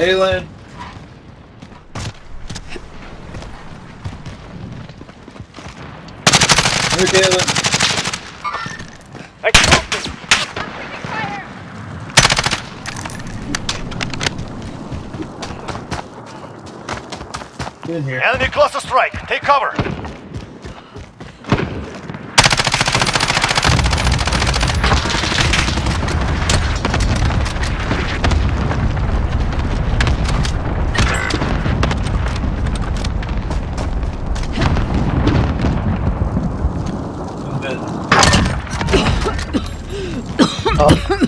Hey, Lynn. Here, Caitlin. I killed them. Get in here. Enemy cluster strike. Take cover. oh.